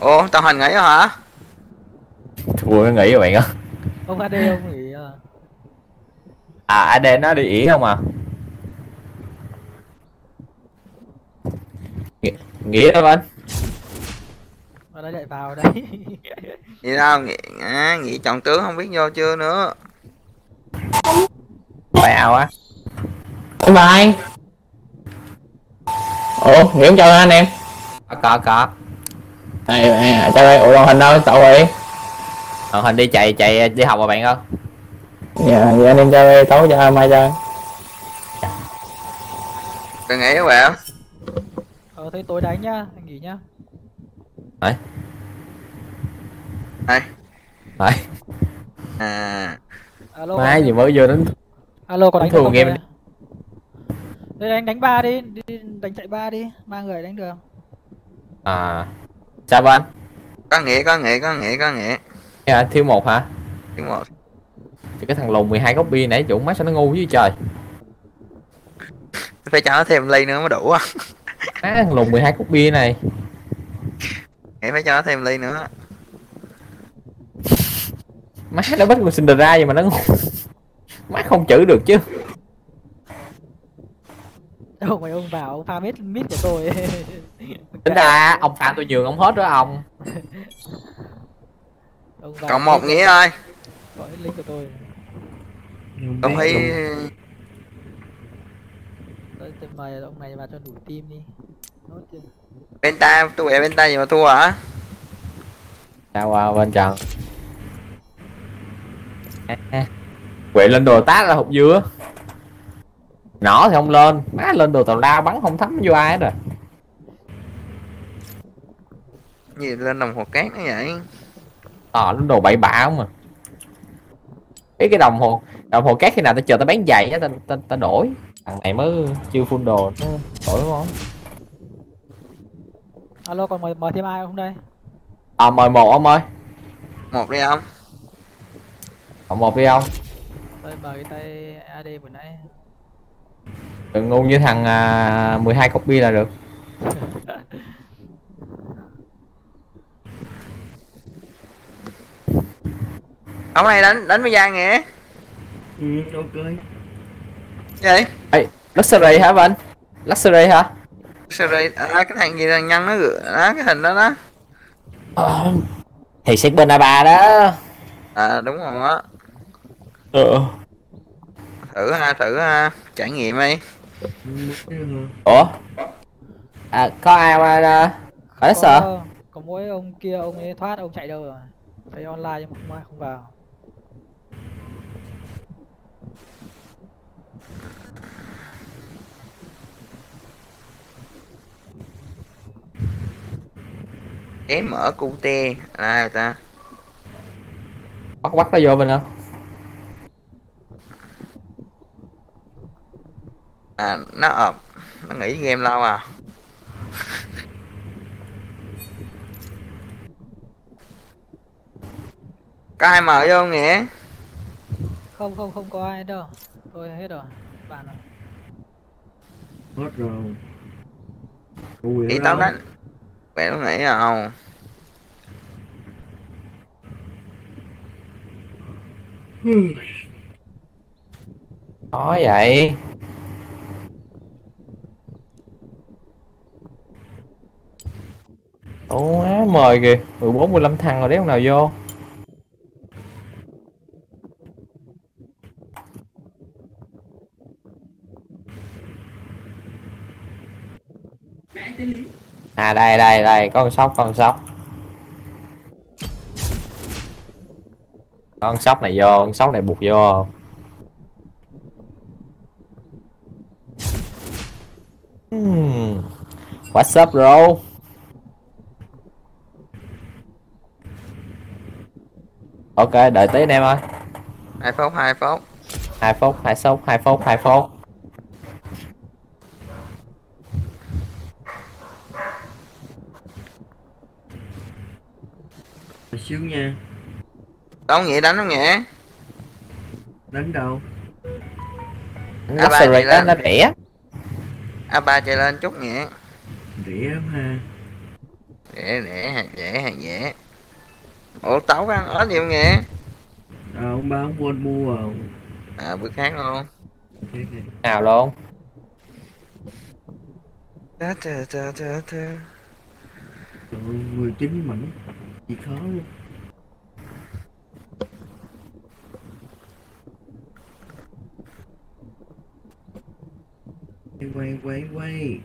ủa tao hành nghỉ rồi hả? Thua cái nghĩ rồi bạn á ông AD ông nghỉ à? à AD nó đi ỉa không à? Nghĩ- nghĩ đó anh. Mà nó chạy vào đấy gì đâu nghỉ à, nghỉ chọn tướng không biết vô chưa nữa? Bèo á. Bye bye. Ủa nghĩ không cho anh em? Có có có này à, cho đây? Ủa đồng hình đâu? Cậu vậy? Ờ, hình đi chạy chạy đi học mà bạn không dạ vậy anh em cho đây tối cho mai cho. Đừng nghỉ các bạn. Ờ thế tối đánh nhá anh nghỉ nhá. Đây Đấy. à. Alo má anh- gì mới vô đến alo có đánh không game đây? đánh đánh ba đi đi đánh chạy ba đi ba người đánh được. À sao anh có nghỉ có nghỉ có nghỉ có nghỉ à, thiếu một hả? Tiếng một. Thì cái thằng lùn 12 góc bia nãy chủ má sao nó ngu với trời. Phải cho nó thêm ly nữa mới đủ á. Má thằng lùn 12 cốc bia này. Nghĩ phải cho nó thêm ly nữa. Má nó bắt con Cinderella vậy mà nó ngu. Má không chữ được chứ. Đâu mày ông vào ông pha mít mít của tôi tính ra ông phan tôi nhường ông hết đó ông. Ông vào còn một nghĩa ơi. Gọi link của tôi. Tôi thấy mời ông này vào cho đủ team đi. Nốt chưa? Penta tôi quẹ Penta gì mà thua hả? Sao qua bên trần. Quậy lên đồ tát ra hộp dưa nỏ thì không lên. Má lên đồ tàu lao bắn không thấm vô ai hết rồi gì lên đồng hồ cát nó vậy? Ờ nó đồ bậy bạ không à cái cái đồng hồ đồng hồ cát khi nào tao chờ tao bán giày á tao tao tao đổi. Thằng này mới chưa full đồ nó đổi đúng không alo còn mời mời thêm ai không đây? Ờ mời một ông ơi. Một đi không Cộng một đi ông. Tôi mời cái tay AD vừa nãy. Đừng ngu như thằng à, 12 cốc bia là được ông này đánh đánh với giang nghĩa ừ ok. Vậy Ê, luxury hả Vinh luxury hả? Series à, cái thằng gì là nhân nó gửi đó cái hình đó đó. Ờ, thì sẽ bên A3 đó. À đúng rồi á. Ờ. thử ha thử ha trải nghiệm đi. Ủa? À, có ai qua à, khỏi sợ có, có mỗi ông kia ông ấy thoát ông chạy đâu rồi? Thấy online nhưng mà không ai không vào em mở cu tê ai ta? Bắt bắt nó vô bên không à nó ập nó nghỉ game lâu à? Có ai mở vô không nghĩa không không không có ai đâu tôi hết rồi bạn rồi hết rồi. Ui, đi đó. tao đánh mẹ nó nghĩ không. Có vậy. Ủa mời kìa. 14 15 thằng rồi đấy không nào vô À đây đây đây có con sóc con sóc con sóc này vô con sóc này buộc vô Hmm. What's up bro? Ok, đợi tí anh em ơi. hai phút hai phút hai phút, hai phút, hai phút, hai phút. Một xíu nha đâu nghĩa đánh không nghĩa đánh đâu ba Luxury lên. nó rẻ. a ba chạy lên chút nghĩa rỉa lắm ha Rẻ rẻ hạt rẻ hạt rẻ Ủa tấu ăn ớt gì không nghe À, ông ba ông quên mua rồi. À bữa khác luôn nào luôn Ta ta ta ta ta. Trời ơi, 19 mảnh. Gì khó luôn. Quay quay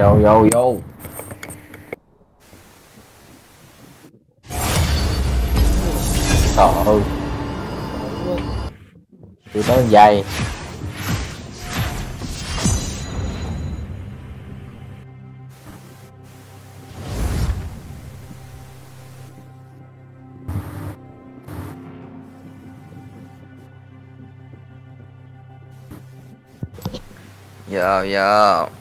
vô vô vô. Trời ơi. Tôi tới dây Yo, yo.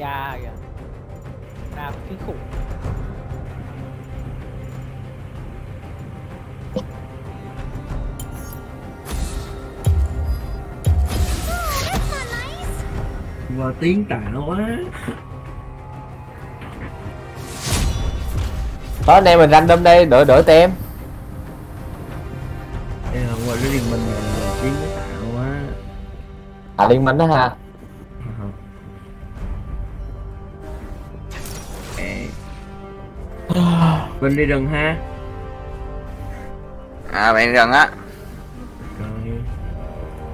Talia kìa Nam kinh khủng Và tiếng tạ quá. đó anh em mình random đây đổi đổi tem qua cái liên minh là tiếng tạ quá. à liên minh đó ha Bên đi rừng ha. À bạn gần á.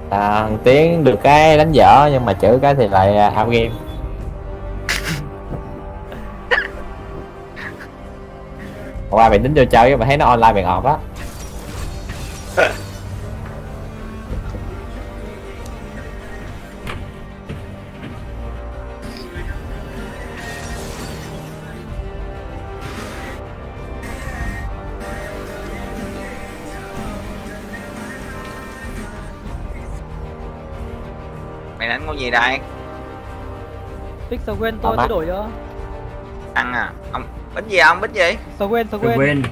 À, thằng tiến được cái đánh dở nhưng mà chữ cái thì lại à, out game. Qua bạn tính vô chơi mà thấy nó online bạn ọp á đây Pick Swain Ờ, tôi tôi đổi cho Ăn à? Ông Bánh gì ông? Bánh gì? Swain Tôi Swain quên.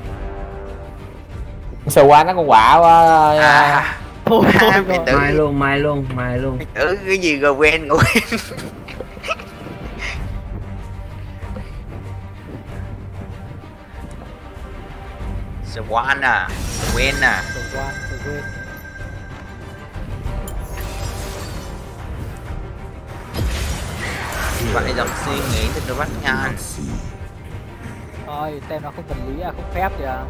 sơ qua nó con quả quá. À. Thôi À, thôi mày tự- Mai luôn, mai luôn, mai luôn. mày tưởng cái gì rồi quen rồi quen Swan à. Quen à. Swain Swain Vậy dòng suy nghĩ thì tôi bắt nhanh Thôi tem nó không cần lý à không phép kìa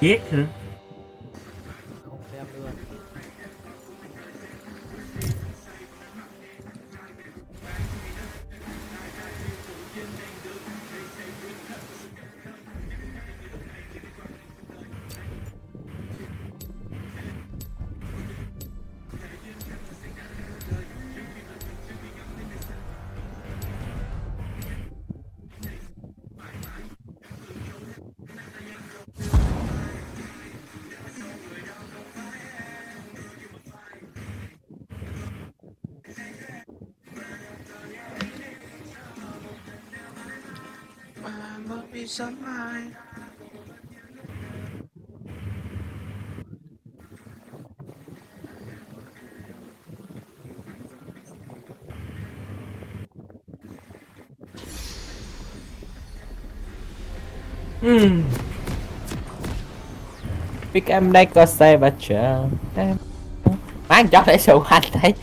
Chết hả? Biết em đây có xe và chờ em. Má con chó để xù anh thấy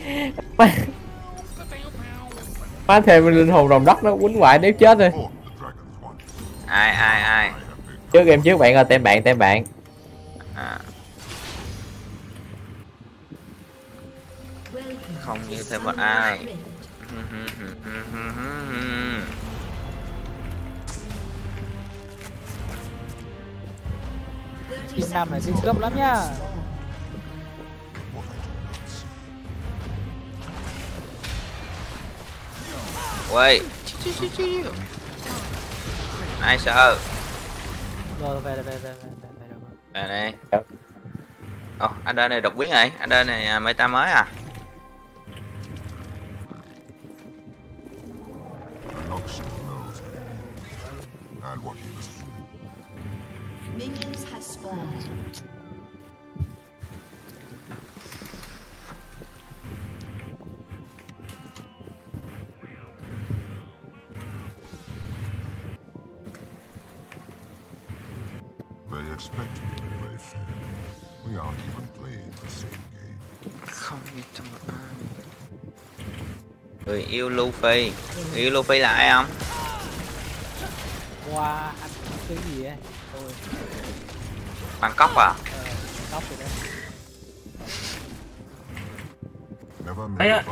má má thêm linh hồn đồng đất nó quýnh hoài nếu chết rồi. Ai ai ai? Trước em trước bạn ơi tem bạn tem bạn Sinh gấp lắm nhá Ui Ai sợ. Rồi về về về về về. Nè này Ồ, anh đây này độc biến này Anh đây này à, meta mới à Không như trong một ai. Người yêu Luffy. Người yêu Luffy là ai không? Qua ăn cái gì ấy? Ôi. Bangkok à? ờ, Nóc rồi đấy. Never ấy á.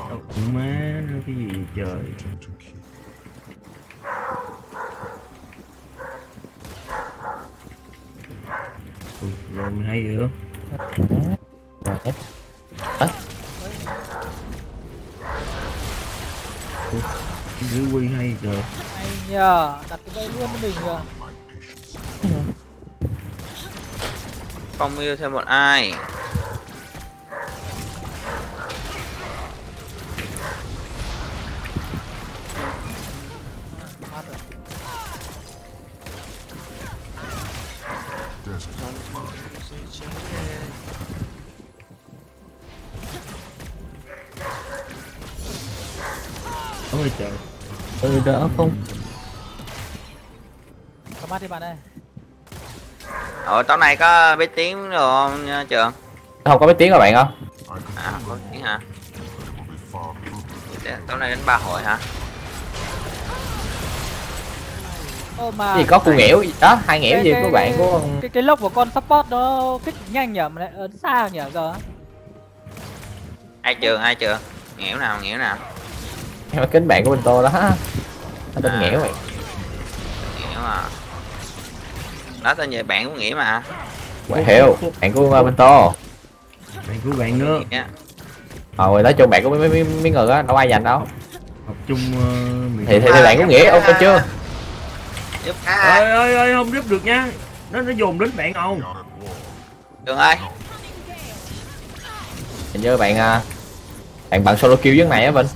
Má nó cái gì trời. Ui, rồi mình hay dữ giữ quy hay trời Hay nhờ Đặt cái đây luôn cho mình nhờ Không yêu thêm một ai ừ đỡ không Có mắt đi bạn ơi Ủa tối nay có biết tiếng rồi không nha, Trường? không có biết tiếng rồi bạn không À có tiếng hả? Tối nay đến ba hội hả? Ô mà gì có cu nghẽo đó hai nghẽo gì của bạn của cái, cái lốc của con support nó kích nhanh nhở mà lại ấn xa nhở giờ Ai Trường, ai Trường? Nghẽo nào, nghẽo nào? em kính bạn của bên tô đó nó tên À. nghẽo vậy. Nghẽo à Đó tên về bạn cũng nghĩ mà. Bạn hiểu bạn của uh, bên tô bạn của bạn nữa. Nghĩa. rồi nói chung bạn của mấy mấy mấy người á đâu ai giành đâu. Học chung uh, thì thì, thì bạn cũng nghĩa ok chưa? Giúp ơi ơi ơi không giúp được nha. Nó nó dồn đến bạn không. Trường ơi hình như bạn à, bạn bạn solo kill với này á Vinh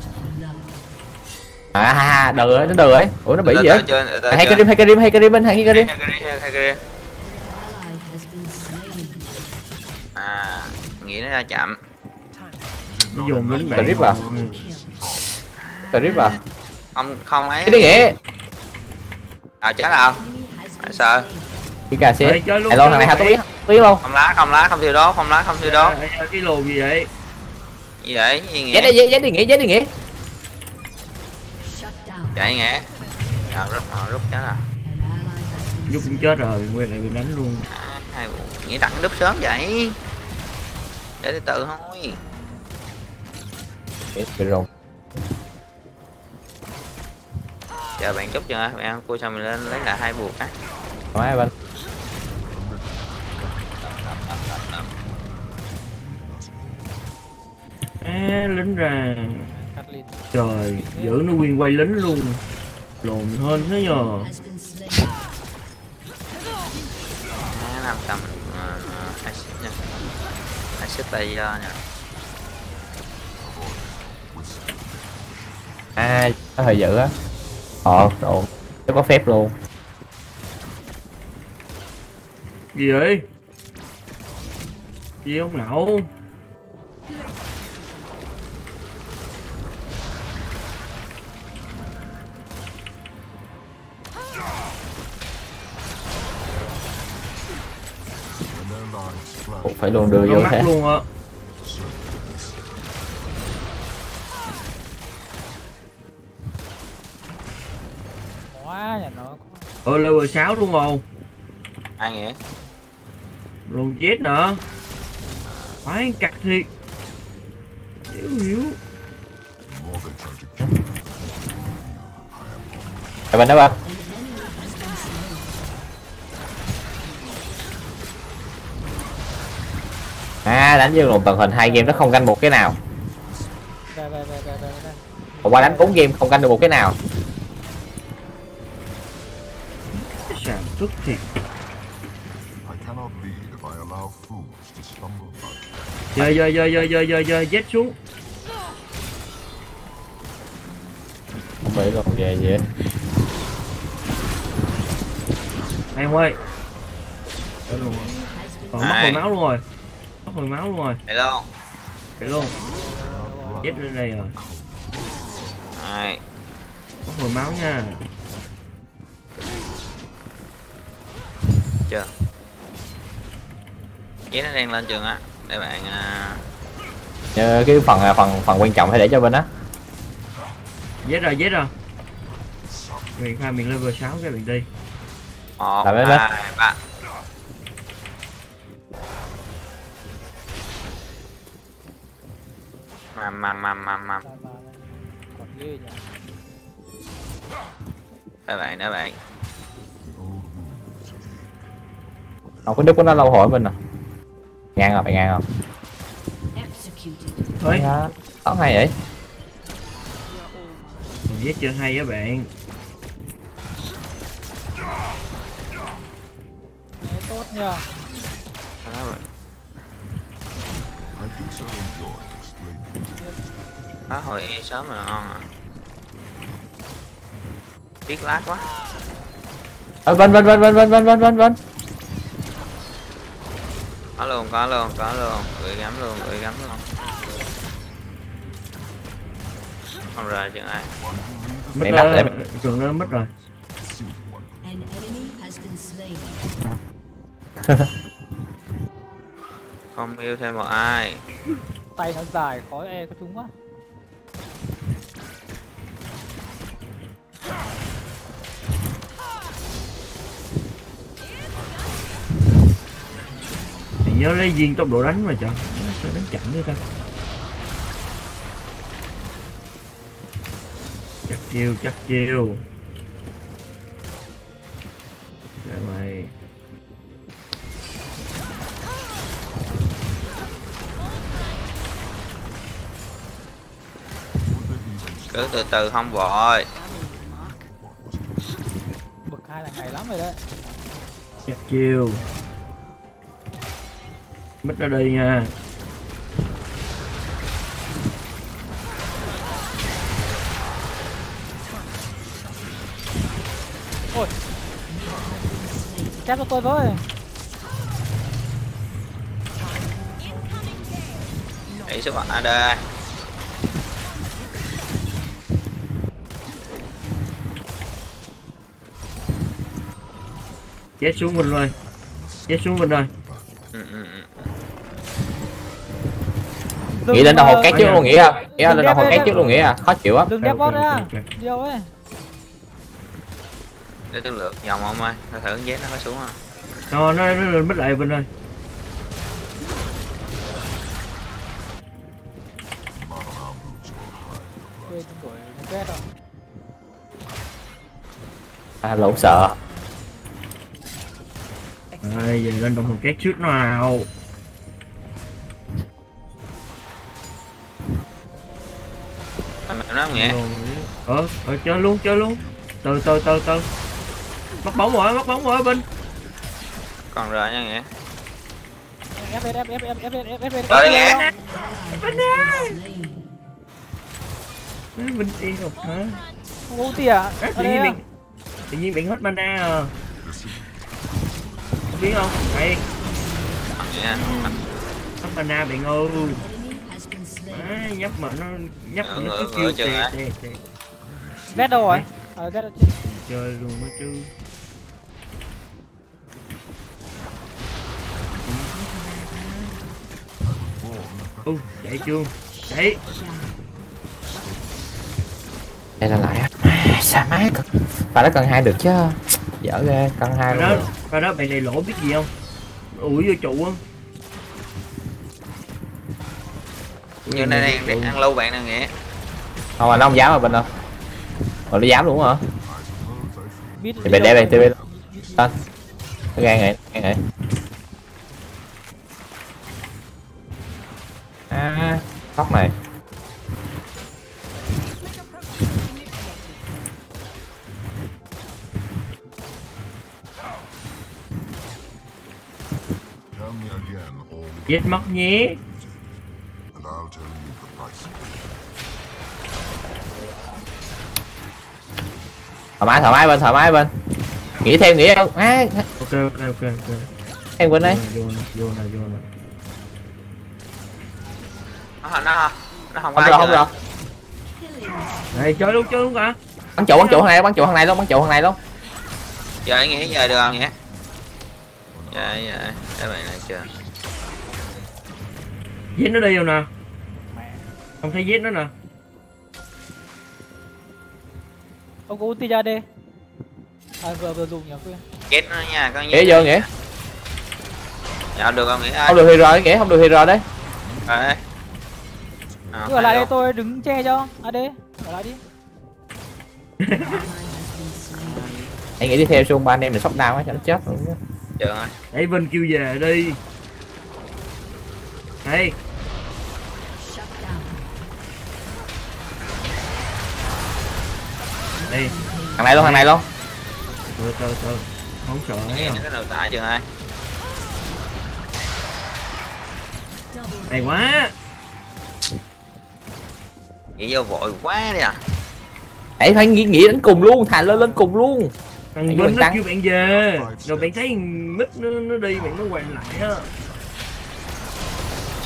à ha ha đừ ấy nó đừ ấy ủa nó bị gì vậy hay cái rim hay cái rim hay cái rim bên hay cái rim. À Nghĩ nó ra chậm nó dồn đến bạn rip à? Ừ. cái rim à Không, không ấy cái đi nghĩa À chết sao? slain. cái cà hello chơi thằng này hả tôi biết tôi biết luôn Không lá, không lá, không thiêu đốt, không lá, không Ê, ê, cái lồ gì vậy Gì vậy? Gì nghĩa? đi giấy đi nghĩa giấy đi nghĩa down. Chạy nghĩa Rồi rút, rồi rút chết rồi giúp cũng chết rồi quay lại bị đánh luôn. À, hai vụ. Nghĩa đặng đúp sớm vậy. Để từ từ thôi. Bị rùng Chờ bạn chút chưa? Bạn cô sao mình lên lấy lại hai buộc á. Máy bên à, lính ra trời giữ nó nguyên quay lính luôn. Lồn hơn thế nhờ. À, làm cầm uh, acid nha. Acid laser nha. À nó hơi dữ á. Ờ ổn nó có phép luôn. Gì vậy? Gì ông nậu cũng phải luôn đưa vô thế luôn á. Quá nhà nó ờ level 6 đúng không? Ai nghĩa luôn chết nữa. Phải cặt thiệt. Hiểu hiểu Rồi bên đó ba à đánh dương một tận hình hai game nó không canh một cái nào. Đây, còn qua đánh bốn game không canh được một cái nào. Sản xuất thiệt rồi rồi rồi rồi rồi rồi rồi dép xuống mấy còn ghê vậy. Em ơi. Còn mất quần áo luôn rồi hồi máu luôn rồi. Để luôn Để luôn Chết lên đây rồi. Đấy Có hồi máu nha. Chưa. Cái nó đang lên trường á. Để bạn à. Nhờ cái phần à, phần phần quan trọng phải để cho bên á. Giết rồi, giết rồi. Miền 2, miền level 6 cái mình đi. 1, 2, 3 mam mam mam mam các bạn các bạn. Ông có đứt của nó lâu hỏi mình à? Ngang rồi, bạn ngang không? Thôi Tóc dạ. hay vậy? Mình giết chưa hay á bạn. Đấy, tốt nha à, đó, hồi sớm là ngon à. Biết lát quá. Ờ, bên bên bên bên bên bên bên bên bên có luôn có luôn có luôn. Gửi gắm luôn gửi gắm luôn. Không rời chừng ai. Mất để uh, trường nó mất rồi. Không yêu thêm một ai. Tay nó dài khó e có chúng quá nhớ lấy viên tốc độ đánh mà chọn sao đánh chậm nữa ta chắc chiêu chắc chiêu. Để mày. Cứ từ từ không vội. Bực hai là ngày lắm rồi đấy. Chắc chiêu. Mất ra đây nha. Chép cho tôi với. Đẩy xuống AD chết xuống mình rồi chết xuống mình rồi nghĩ đến đồng hồ két trước luôn nghĩ à nghĩ đừng lên đồng hồ két trước luôn nghĩ à khó chịu á đừng đép bot ra điêu ấy. Để tôi lượt vòng ông ơi. Thử thử giấy nó có xuống không? Nó nó nó lên mất lại kết rồi. À, lộn sợ rồi giờ lên đồng hồ két trước nào. Không nghĩa ờ ờ chơi luôn chơi luôn. Từ từ từ từ. Mất bóng rồi mất bóng rồi bên còn rời nha nghĩa ép ép ép ép ép ép ép ép ép Rồi, Slain. bên đi rồi hả không có ulti Á, ở tự đây nhiên bị tự nhiên bị hết mana à biến không? Hay Nha. sắp mana been slain. à, nhấp mà nó nhấp Ừ, nó ừ, có kêu ừ, tè á. tè tè vét đâu rồi? Ờ vét đâu chứ? Chơi luôn á chứ. U chạy chưa? Chạy đây là lại À, sao má cần và nó cần hai được chứ dở ghê cần hai luôn đó và đó bạn này lỗ biết gì không? Ủi vô trụ á. Như này đang đang ăn lâu bạn nè nghĩa. không mà nó không dám mà bên đâu? Rồi nó dám luôn hả? Biết thì bạn để bạn tv lên nó gan vậy gan vậy à tóc này chết mất nhé. Thoải mái thoải mái bên thoải mái bên. Nghĩ thêm nghĩ không à, ok ok ok ok. Em bên đây vô nè vô nè vô nè Nó nó nó không không có rồi không rồi này chơi luôn chơi luôn cả. Bắn trụ bắn trụ thằng này bắn trụ thằng này luôn bắn trụ thằng này luôn. Giờ nghĩa giờ được không nghĩa? Dạ dạ. Các bạn lại chưa? Giết nó đi rồi nè không thấy giết nó nè. Ông có ulti ra đi à vừa vừa dùng nhỉ quên. Chết nó nha con nghĩa vô nghĩa. Dạ được không nghĩa? Ơi. không được hero đấy nghĩa không được hero đấy. Rồi đấy. Cứ ở lại đây tôi đứng che cho à đi ở lại đi. Anh nghĩ đi theo xung ba anh em mình sóc down á cho nó chết luôn. Á. Chưa rồi. đẩy Vinh kêu về đi đây Shut down. đây thằng này luôn thằng này luôn. Từ từ từ không sợ thấy Nghĩa không nó cái đầu tại chưa ơi. hay quá. Nghĩ vô vội quá đi à. ấy phải nghĩ nghĩ đánh cùng luôn thà lên lên cùng luôn. Thằng Vinh nó kêu bạn về. Rồi bạn thấy mít nó nó đi bạn nó quay lại á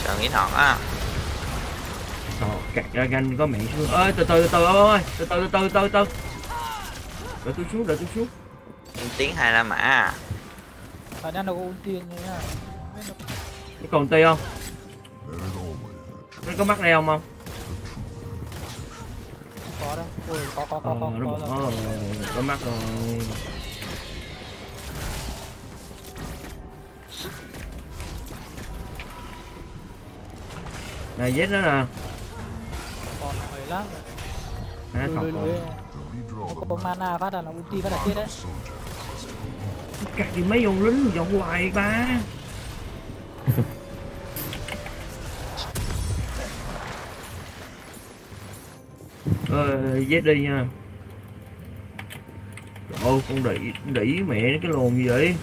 Sợ nghĩ thọt á. Trời, cạch ra ganh có mẹ xuống ơi từ từ từ từ ơi từ từ từ từ từ từ. Đợi tôi xuống đợi tôi xuống Tiếng hai la mã. khả năng đâu có ulti nha. Cái còn tê không? Nó có mắt đây không không? Có đâu ui có có có ờ, có có, có, có mắt rồi này giết nó nè. Còn người lắm. À, rồi the redraw có mana phát là nó ulti phát là chết đấy. Cắt gì mấy ông lính dọn hoài ba. Ờ giết đi nha. Ôi con đỉ đỉ mẹ nó cái lồn gì vậy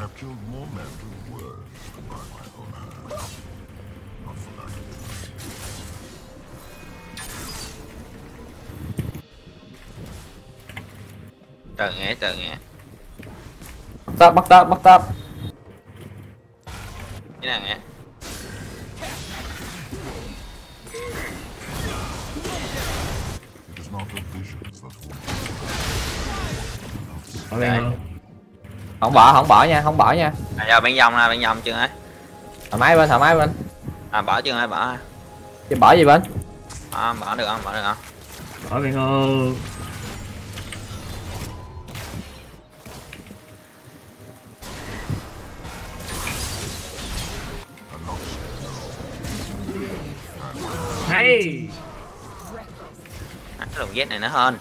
have killed more men with words than by my own hand. Not for that. Chờ nghĩa chờ nghĩa. bắt tớp bắt tớp bắt tớp Cái nào nghĩa? It is not the visions that will Ở đây hả? Không bỏ không bỏ nha không bỏ nha À, giờ bên dòng nè bên dòng chưa ấy. thoải mái bên thoải mái bên À bỏ chưa ấy bỏ. chứ bỏ gì bên À, bỏ được không bỏ được không? Ở bạn ơi Hay À, cái đồng Z này nó hơn.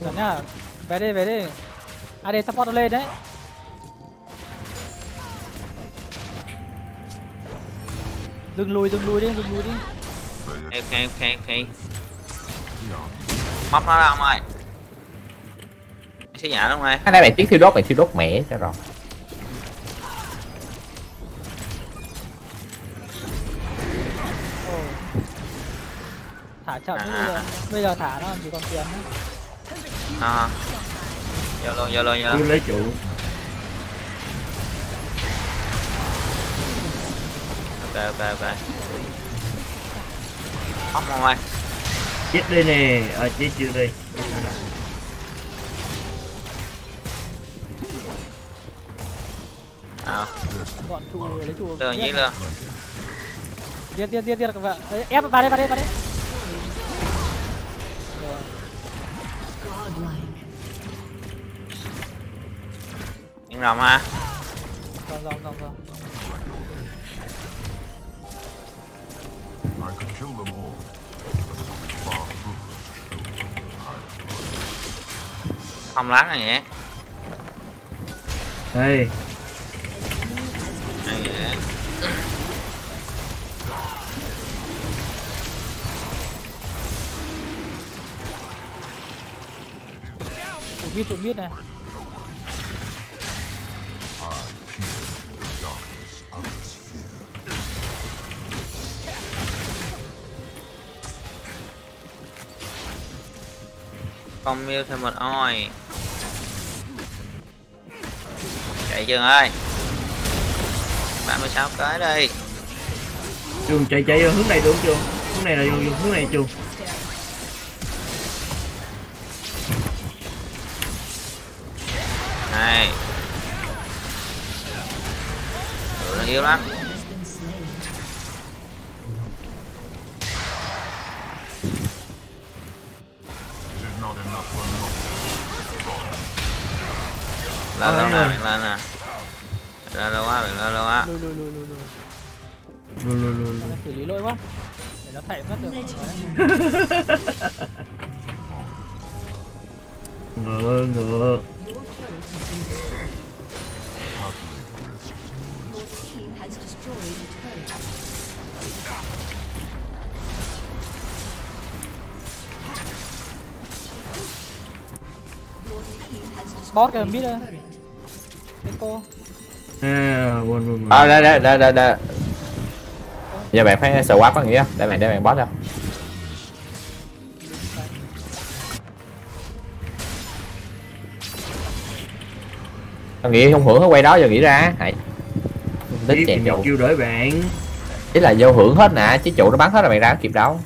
Rồi nhá về đi về đi. À đây support lên đấy. Dừng lùi dừng lùi đi dừng lùi đi. Ok ok ok. Ok. Móc nó ra ông ơi. Sẽ nhả đúng không ơi? cái này bạn chiếc thiêu đốt bạn thiêu đốt mẹ cho rồi. Thả chậm À, à, à, bây giờ bây giờ thả nó gì còn tiền nữa à. vô luôn vô luôn vô luôn lấy trụ. ok ok ok không không ơi Chết đây nè. Ờ chết chưa đi. à, gọn trụ lấy trụ đường giết dưới luôn giết giết giết giết các bạn ép vào đây vào đây vào đây những rồng ha. I could kill them all. But far không lát này nhé Đây. này nhé trụ biết trụ biết này con miêu thêm một oi. Chạy trường ơi. 36 cái đi Trường chạy chạy vô hướng này được trường? Hướng này là vô vô hướng này trường. này. Tụi nó yếu lắm Boss kìa biết cái cô À, đây đây đây đây đây. Giờ bạn phải sợ quá có nghĩa không để bạn để bạn boss ra tao nghĩ không hưởng nó quay đó giờ nghĩ ra hãy tính trụ. kêu đợi bạn. ý là vô hưởng hết nè chứ trụ nó bắn hết rồi mày ra kịp đâu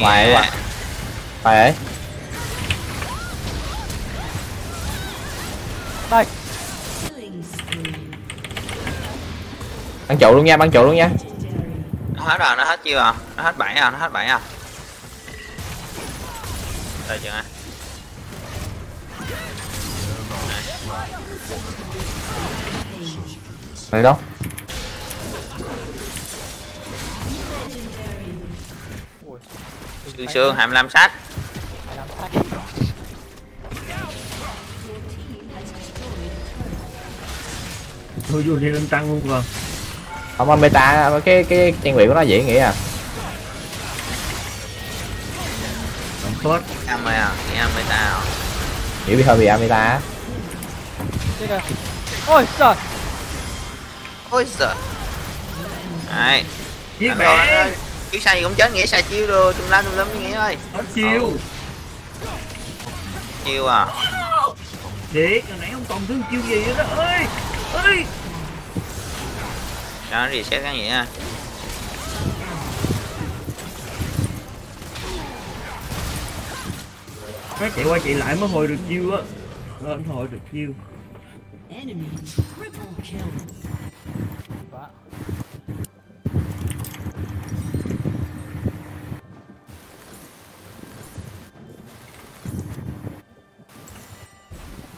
Ngoài quá. phải ấy. Đây. Bắn trụ luôn nha bắn trụ luôn nha. Nó hết rồi nó hết chưa à nó hết bảy à nó hết bảy à rồi chừng à này đâu xương xương 25 sách Thôi vô đi lên tăng luôn còn. không có meta cái cái trang bị của nó dễ nghĩ à. Làm phốt. em ơi à nghe em ta à. Hiểu bị hơi bị meta á đây kìa ôi trời. Ôi giời. Này Giết Anh sai gì cũng chết nghĩa sai chiêu rồi tùm lum tùm lum như nghĩa ơi Hết chiêu. chiêu à Điệt, hồi nãy không còn thương chiêu gì nữa đó. Ơi. Ơi. cho nó reset cái gì nha Nó chạy qua chạy lại mới hồi được chiêu á. Lên hồi được chiêu.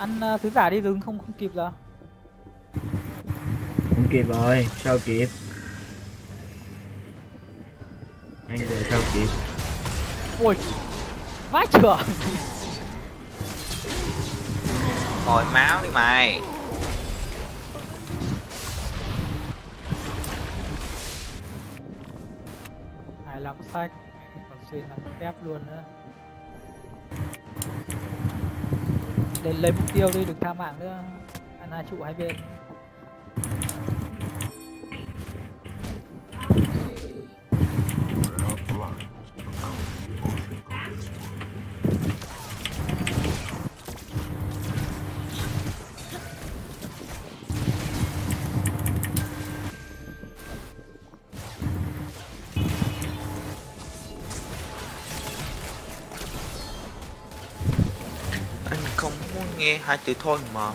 Uh, thứ giả đi rừng không không kịp rồi Không kịp rồi, sao kịp? Anh giờ sao kịp? ui vãi chửa hồi máu đi mày hài lòng sách còn xuyên làm kép luôn nữa để lấy mục tiêu đi được tha mạng nữa. Anh hai trụ hai bên. We're nghe hai từ thôi mà.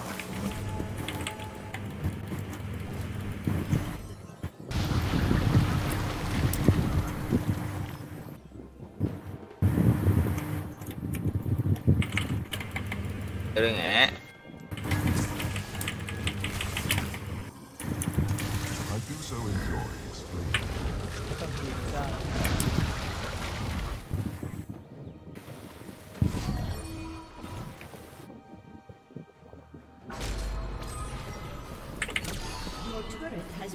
Đưa ngã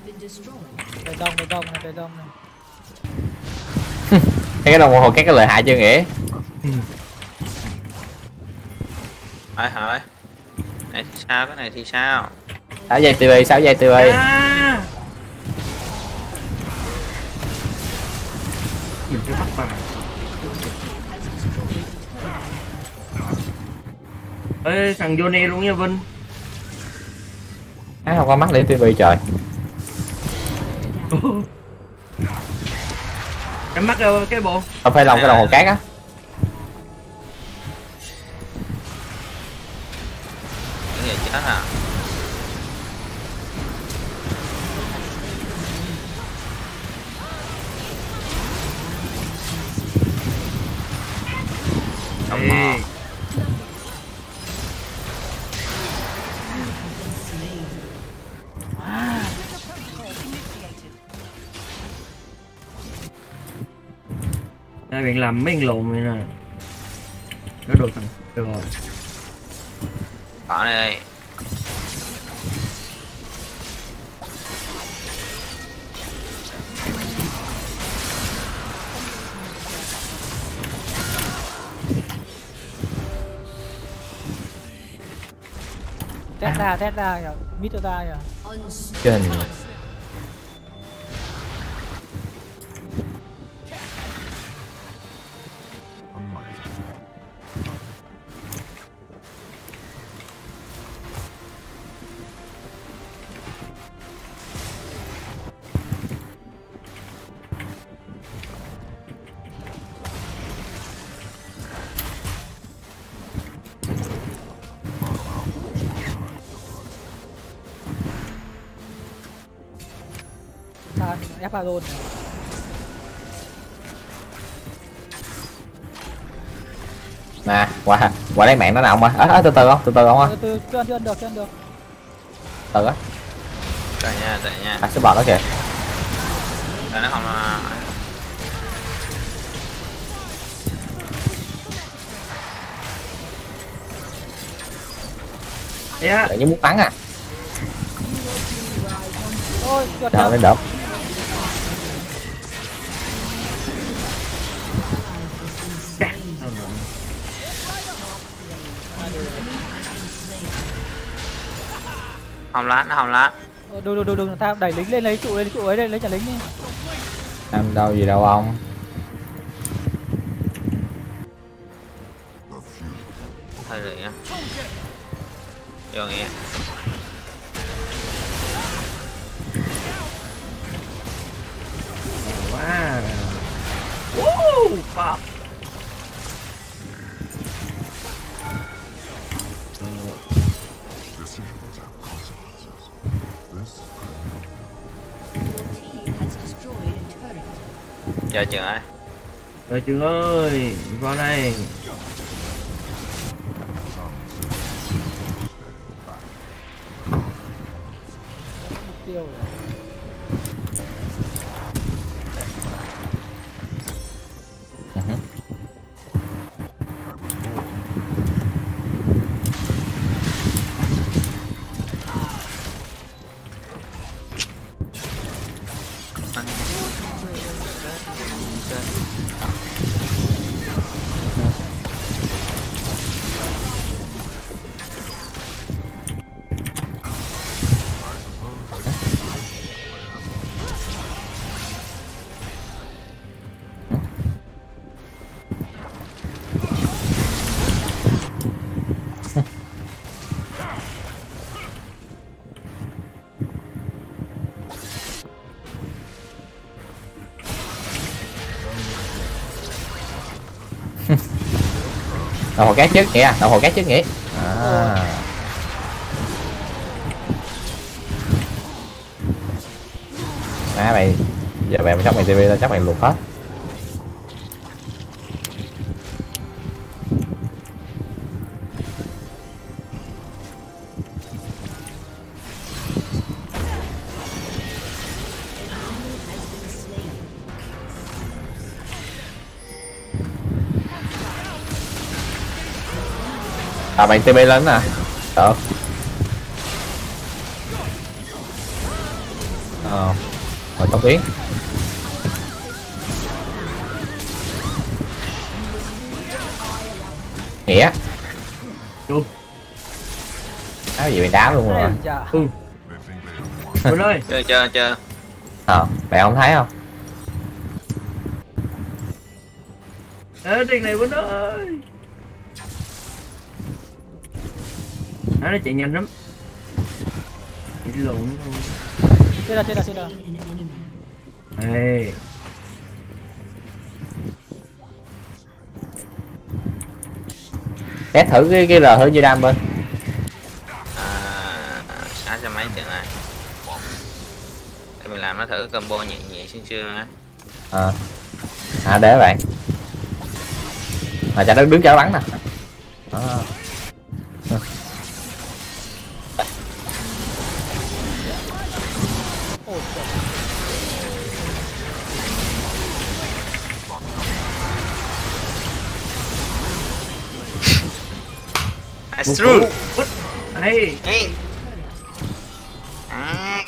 Đây đông, đây đông này, đây đông này. cái đồng hồ các cái lợi hại chưa nghĩa hỏi hỏi này thì sao cái này thì sao sáu giây tv sáu giây tv À. Mình sẽ bắt bà. Ê, thằng Johnny luôn nha Vinh. á không có mắt lên tv trời Em mắc cái bộ. không phải lòng cái đồng hồ cát á làm mấy lùn này nè. Nó được thằng. Được rồi. Bỏ đây Test ra, test ra kìa. Mít ra kìa. trên ép Baron này. nè qua qua lấy mạng nó nào không à, à, từ từ không? Từ từ không á? Từ từ, chưa ăn, chưa ăn được, chưa ăn được. từ á? Đợi nha đợi nha. À số bọt đó kìa. Đợi nó không à, Yeah. tự nhiên muốn bắn à? Ôi, chuột đỡ lên không lát nó không lát Ờ, Đừng, đừng, đừng, đừng, tao đẩy lính lên lấy trụ, lấy trụ ấy, lên lấy trả lính đi. em đâu gì đâu ông thôi được nha vô nghe Wow. Woo! Fuck. Chờ chừng ơi Rồi trường ơi, vào đây. Đồng hồ cát trước nghĩa đồng hồ cát trước nghĩa à. Má mày giờ mày mà chắc mày tv tao chắc mày lụt hết à mày tv lên nè được ờ rồi tóc yến nghĩa. Chú. nói gì mày đá luôn rồi? Ừ. Quỳnh ơi. Chơi chơi chơi ờ mày không thấy không? Ê, tiền này Quỳnh ơi Nó nó chạy nhanh lắm. Chạy lộn thôi Chết rồi, chết rồi, chết rồi. Ê. Test thử cái cái r thử như đam bên. À sáu trăm mấy trận này để mình làm nó thử combo nhẹ nhẹ xương xương á. À, à để bạn. Mà cho nó đứng cho nó bắn nè. Đó. Ôi That's true. Ê. À.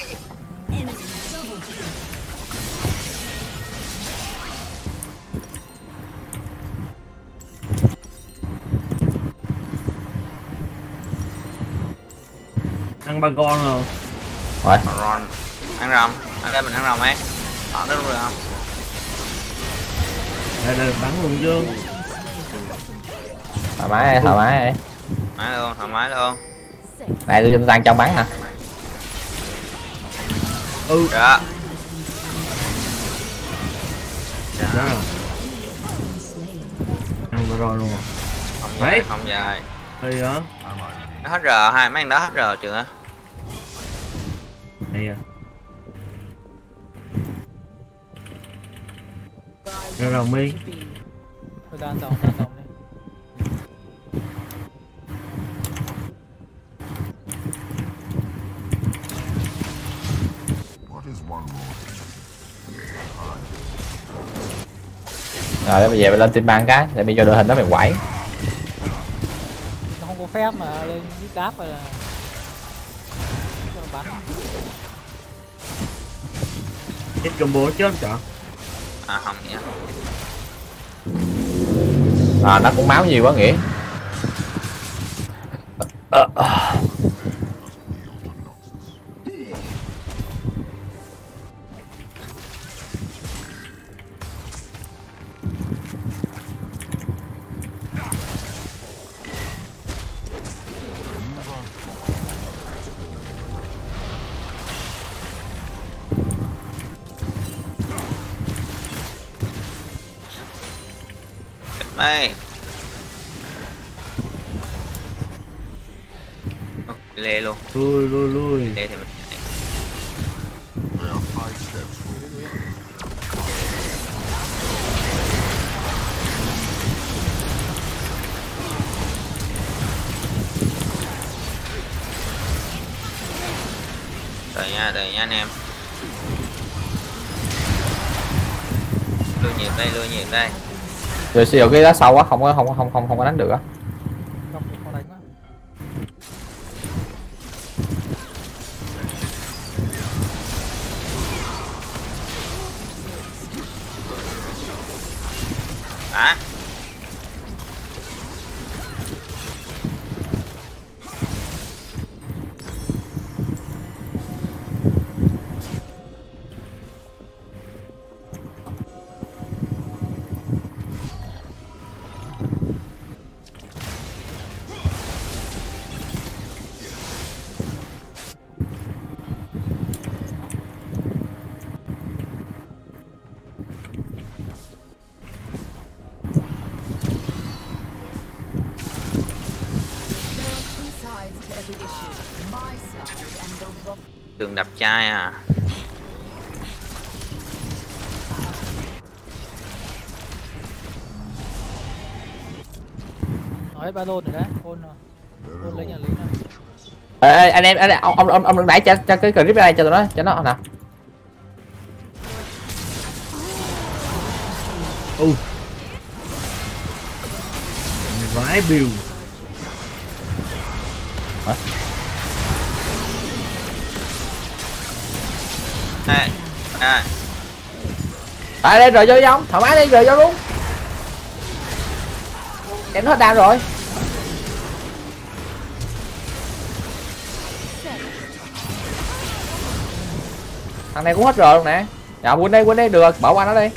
Ăn ba con rồi. Rồi Ron. Ăn rồng. Ăn đây mình ăn rồng ấy. Họ đó luôn được không Đây đây bắn luôn dương thoải mái thoải mái mái luôn thoải mái luôn này tôi cho tăng trong bắn nè Ừ. Đó Đó rồi Ăn con luôn rồi không dài không dài. Đây đó nó hết giờ hai mấy thằng đó hết giờ chưa? Đây à Rồi rồi mi. Ra ăn rồng, ra rồi để bây giờ mày lên team băng cái để mày cho đội hình đó mày quẩy Nó không có phép mà lên giết đáp rồi là... Bắn. Chết combo chết chọn à không nhỉ à, nó cũng máu nhiều quá nghĩa Ờ, ờ. Rồi sử dụng cái đá sâu quá, không có không không không không có đánh được á. Chai à. nói ba lôn rồi đấy ôn rồi ôn lấy nhà lính này. Ê, anh em anh em ông ông ông, đừng đẩy cho cho cái clip này cho tụi nó cho nó nào. U vãi biểu à, tại đây rồi vô không thoải mái đi rồi vô luôn. Em hết đam rồi. Thằng này cũng hết rồi luôn nè. Dạ quên đây quên đây được. Bỏ qua nó đi.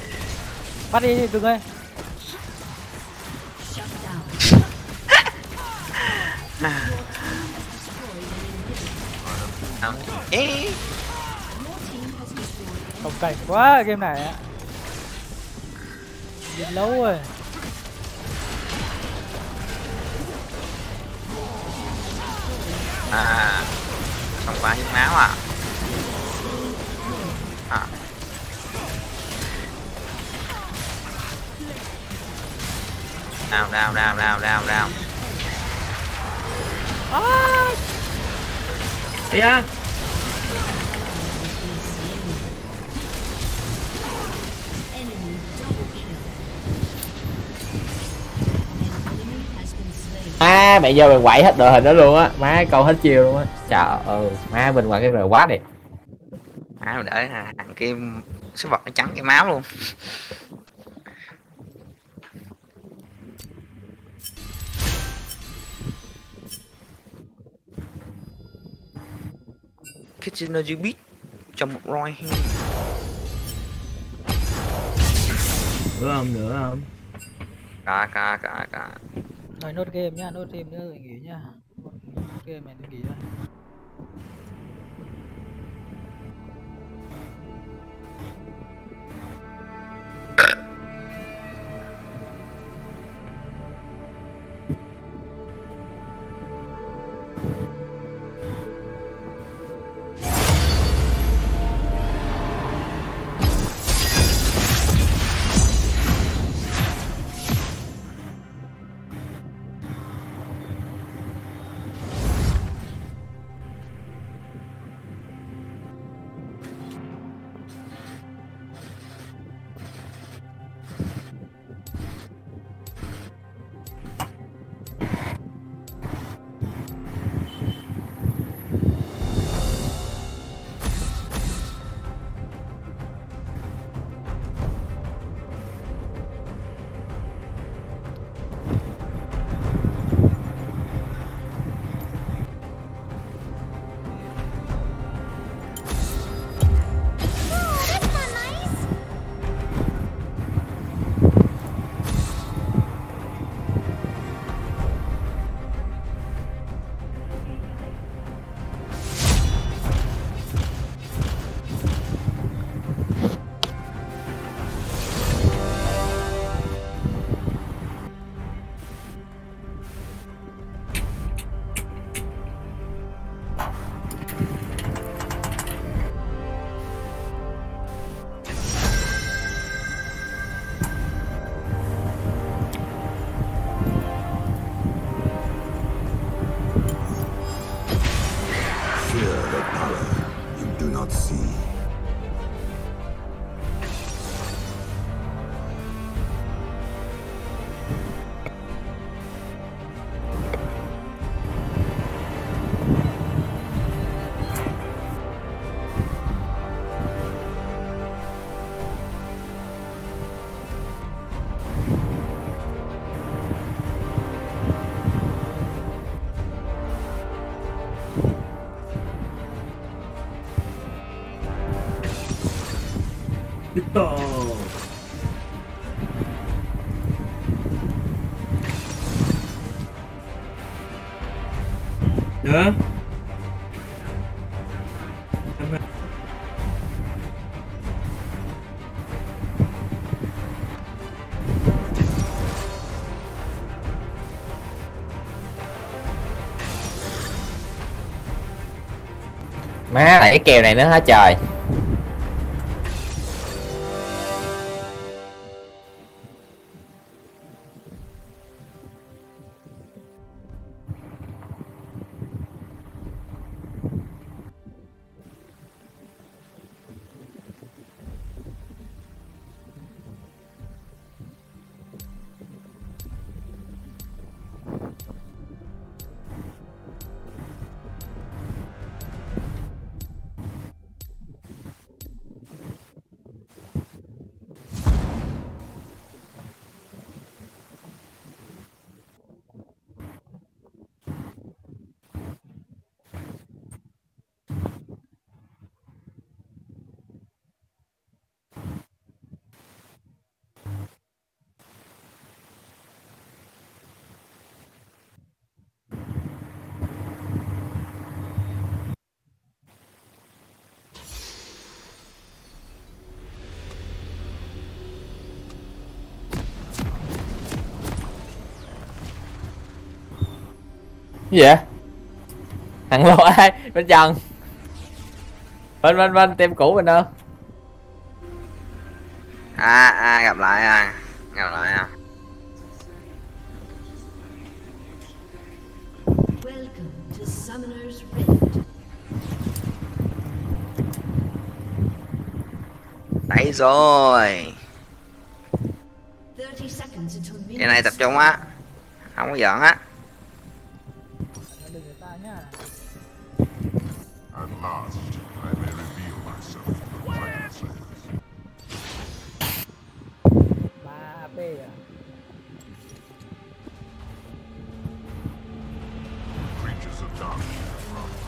Bắt đi đừng ơi quá game này á Nhìn lâu rồi à, không quá hiến máu à. À. Đào, đào, đào, đào, đào, đào. Ê da má mẹ giờ mày quậy hết đội hình đó luôn á má câu hết chiêu luôn á trời ơi má bên ngoài cái rồi quá đi Máu đỡ à, thằng kia số vật nó trắng cái máu luôn. Cái synergy beat trong một roi. Nữa không, nữa không Cả, cả, cả, cả nói nốt game nhá, nốt game nữa rồi nghỉ nhá. Nốt game này nghỉ đây má lại cái kèo này nữa hả trời? Gì vậy? Thằng lô ai bên trần bên bên bên tem cũ bên đâu? À à gặp lại à gặp lại à. Đấy rồi. 30 seconds until minions cái này tập trung á không có giỡn á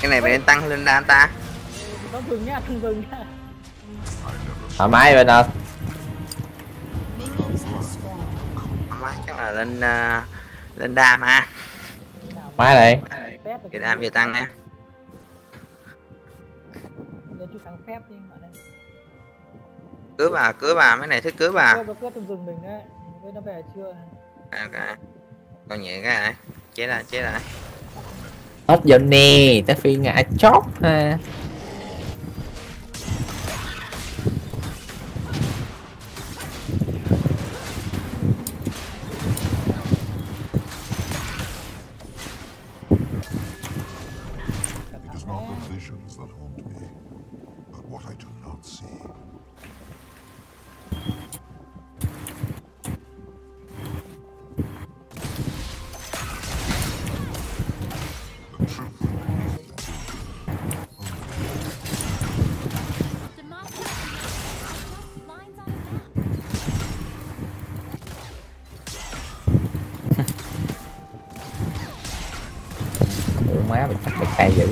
cái này phải nên tăng lên đa ta. Nhá thằng dừng nhá I never thoải mái bên đâu Minions have spawned. má chắc là lên uh, lên đam ha. Máy phép cái đam vừa tăng nha. Cưới bà cưới bà mấy này thích cưới bà. Mình đấy nó về chưa ok. Con nhẹ cái này. Chế lại chế lại hết giờ nè ta phi ngã chót ha.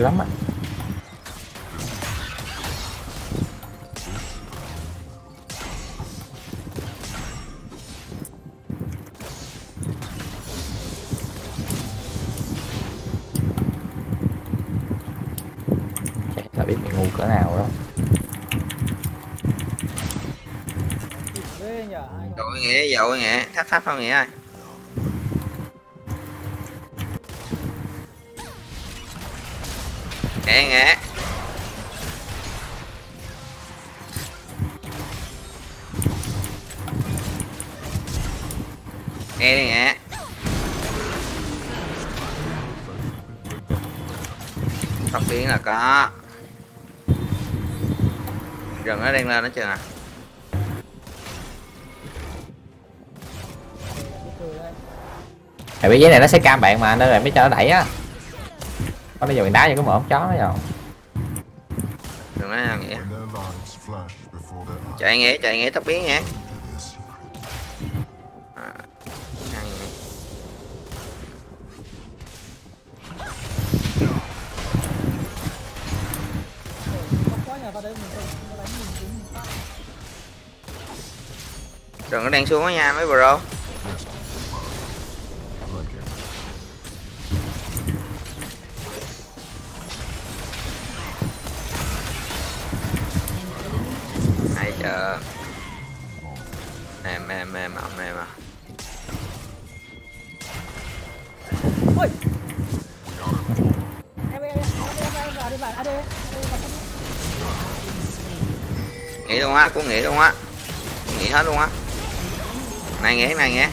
Lắm là biết mình ngu cỡ nào đó. Dội nghĩa dội nghĩa. Thách thách không nghĩa ơi rừng nó đang lên nó chưa nè. Tại vì giấy này nó sẽ cam bạn mà nên là mới cho nó đẩy á. Có bây giờ mình đá vô cái mồm chó nó rồi đừng nói nghĩa chạy nghĩa chạy nghĩa tóc biến nghĩa Đang xuống đó nha mấy bro. Hay chờ. Em em em ẩm em à. Ôi em vào AD luôn á cũng nghỉ luôn á. Nghỉ hết luôn á này nghe này nghe.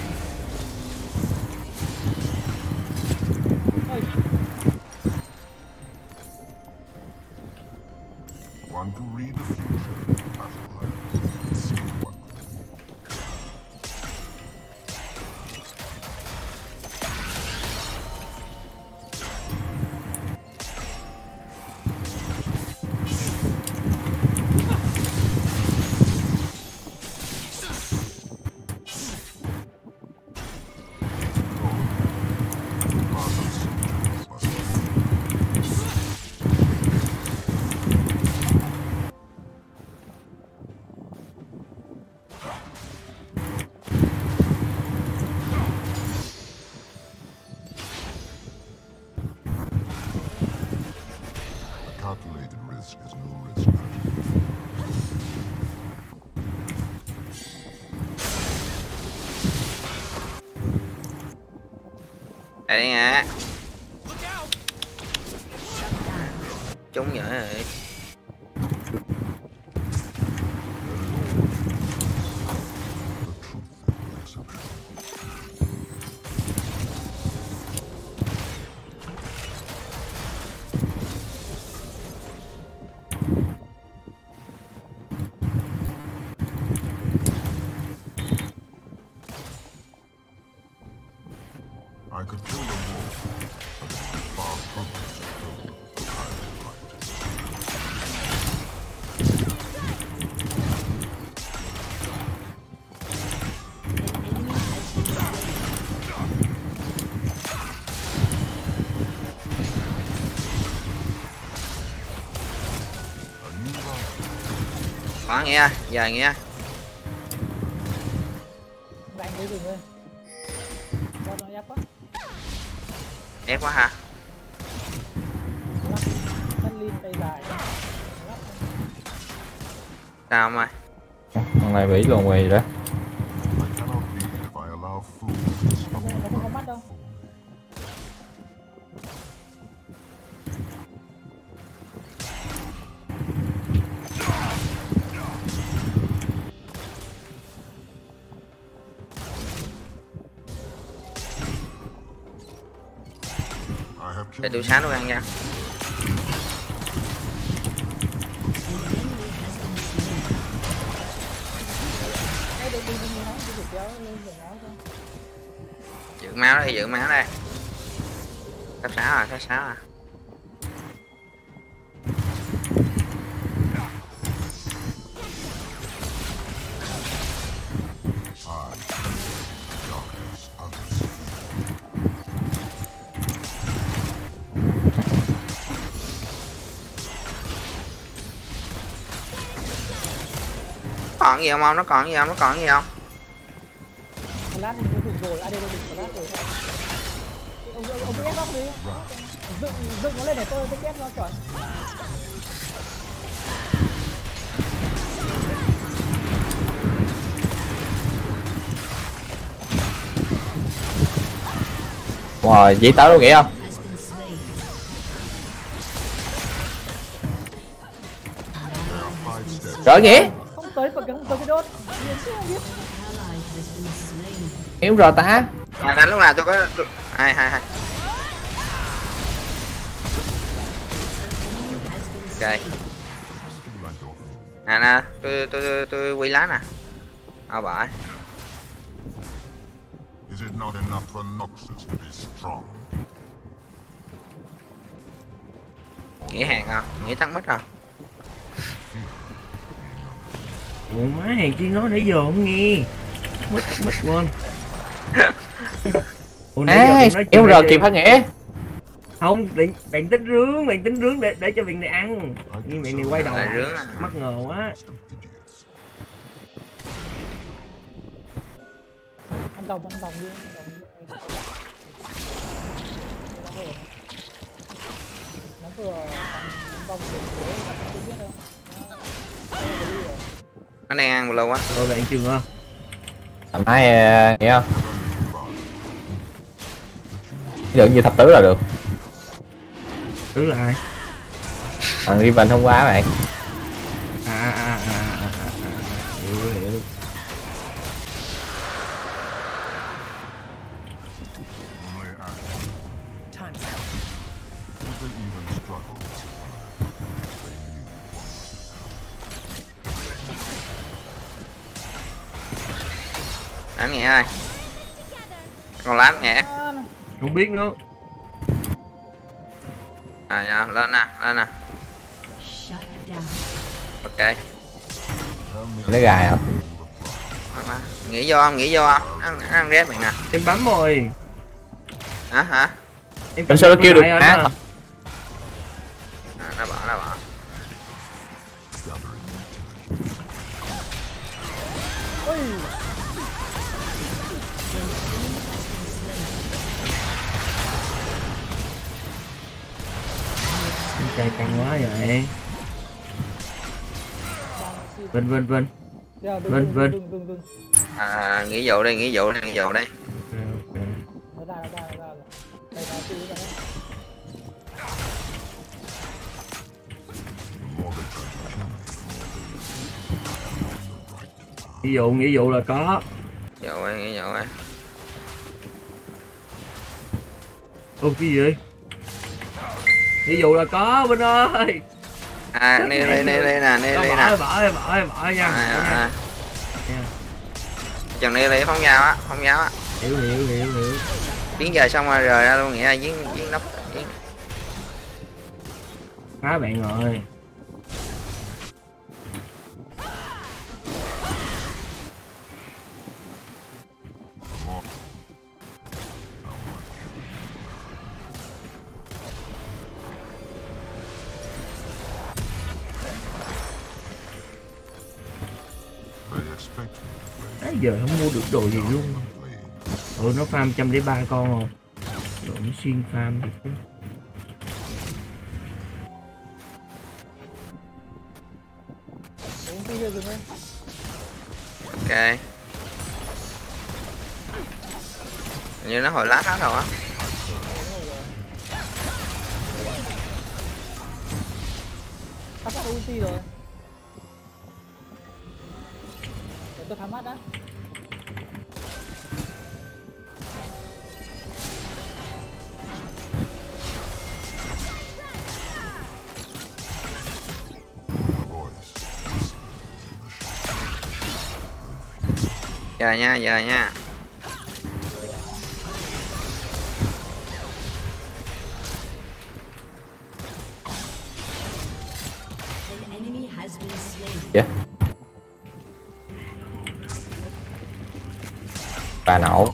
Đây nè nghe. Giờ nghe. Ép quá. Lắc. sao mày Con này bị luôn quỳ đó tôi sáng nó ăn nha. Giữ máu đây, giữ máu đây. Cấp sáu à cấp sáu à. Gì không ông nó còn gì không nó còn gì không thì đủ rồi, đủ rồi. Ông ông ông cứ ép góc đi. Dựng dựng nó lên để tôi tôi ép nó chuẩn. Wow, dĩ tới luôn nghĩa không? Rồi nghĩa Còn cái đốt. Hiểu rồi ta à, đánh lúc nào tôi có hai hai hai. Ok. Nè nè tôi tôi tôi, tôi quy lá nè. Ao bả Is it not enough for Noxus to be strong? nghĩ hàng không nghĩ thắng mất không ủa má hàng chi nói nãy giờ không nghe mất mất quên ủa nãy giờ À, nói chuyện rồi này kịp hả nghĩa không bạn, bạn tính rướng bạn tính rướng để để cho bạn này ăn nhưng bạn này quay đầu Lại à. mắc ngờ quá. Ăn vòng ăn vòng đi. Nó vừa ăn vòng xuống dưới mà không biết đâu. Nó đang ăn lâu quá rồi bạn chưa Thoải mái ờ, nghĩa không? Được như thập tứ là được. Thứ là ai? Thằng Riven hôm qua bạn không nữa à dạ, lên nè lên nè. Ok. Lấy gài hả? Má, má. nghĩ vô không nghĩ vô không ăn ăn rép mày nè. Em bấm rồi. Hả hả? Em sao nó kêu được lại Trai căng quá vậy. Vinh vinh vinh đừng, đừng. à nghĩ vô đây nghĩ vô đây nghĩ vô đây. Ví dụ nghĩa vụ là có. Vô đây nghĩ vô đây ô cái gì vậy ví dụ là có vinh ơi. À nê nê nê nê nè nê Đó, nê bỏ nè bỏ ơi, bỏ ơi, bỏ nha à, chừng nê nê phóng nhau á phóng nhau á. Hiểu hiểu hiểu hiểu. Biến giờ xong rồi rời ra luôn nghĩa là giếng giếng nóc giếng phá bạn rồi giờ không mua được đồ gì luôn. Ừ nó farm trăm để ba con không đồ nó xuyên farm được chứ. Ok. Hình như nó hồi lát hết rồi á. Sắp bắt ulti rồi. Để tôi thắm mắt đã. Giờ nha giờ nha An enemy has been slain. dạ bà nổ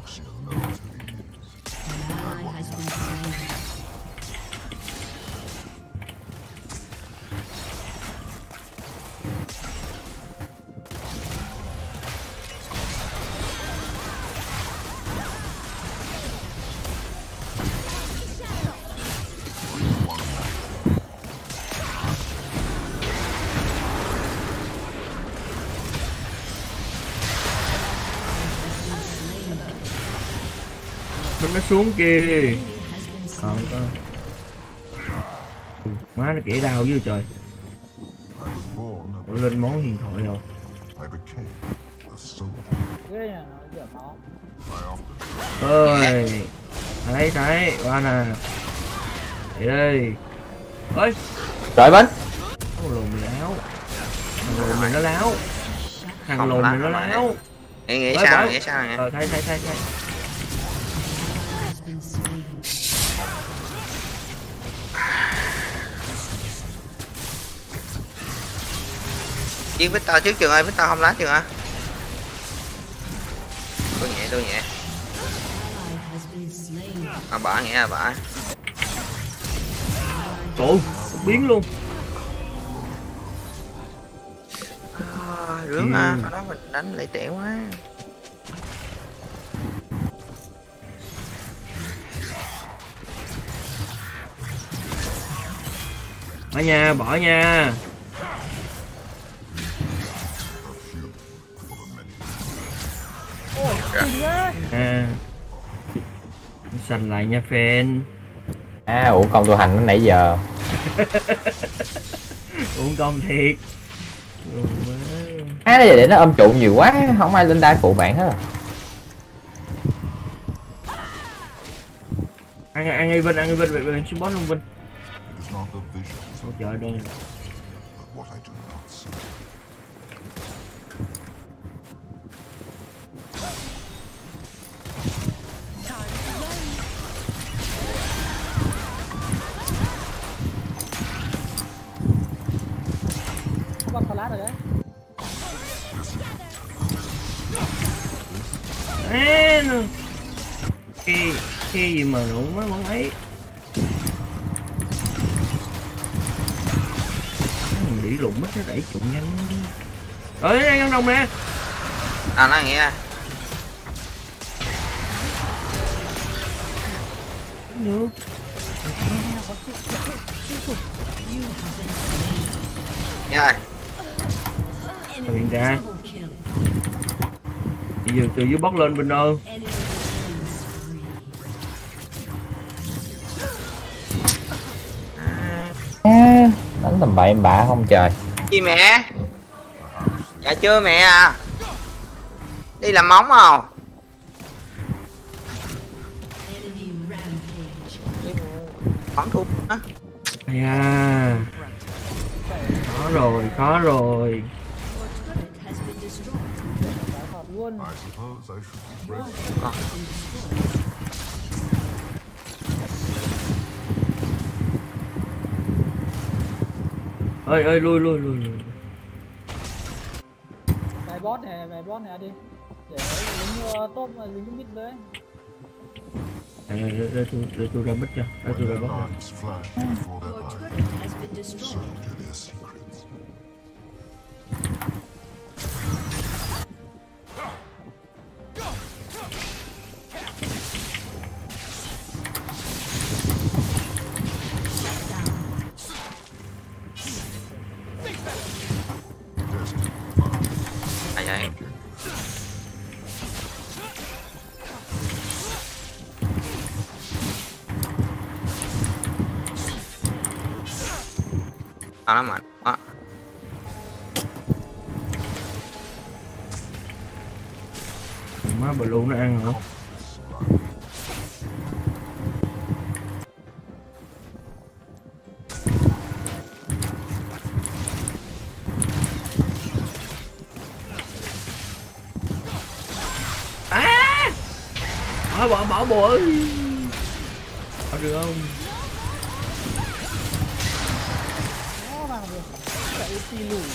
nó xuống kia. Còn có Ừ, má nó kẻ đau dưới trời. Ủa, lên món huyền thoại rồi. Ơi thấy thấy qua nè. Đi ơi trời bánh. Thằng lùn mày láo. Thằng lùn mày nó láo. Thằng lùn mày nó láo. Nghĩ nghĩ sao nghĩ sao nè? Ờ thấy thấy thấy thấy chiến Victor trước trường ơi Victor không lát trường ơi. Tôi nhẹ tôi nhẹ. À bỏ nghĩa là bỏ trời biến luôn. À, rướng à ở đó mình đánh lại tệ quá. Bỏ nha bỏ nha à sành lại nha fan. À ủa con tôi hành nó nãy giờ. Uống công thiệt. Má. á à, để nó ôm trụ nhiều quá không ai lên đai phụ bạn hết à. Ăn ăn đi vinh ăn đi vinh vinh vinh xuống boss luôn vinh. Trời đây. Cái gì mà nó mới vẫn ấy. Thằng Đĩ lụng mất nó đẩy trụng nhanh. Ơi, đây con đồng nè. à nó nghe Được. nha Hiện ra. Bây giờ từ dưới bóc lên bên ơi. À, đánh tầm bậy bạ không trời gì mẹ dạ chưa mẹ à đi làm móng không móng thuốc á. Khó rồi, khó rồi. Been destroyed. Ơi, ơi, lui, lui, lui, lui. vài bot này vài bot này đi để lính uh, top lính mid đấy Để, tôi, để tôi ra bích cho. Để tôi ra bích cho. Ăn hả? À! Bỏ bỏ bỏ ơi. Bỏ được không?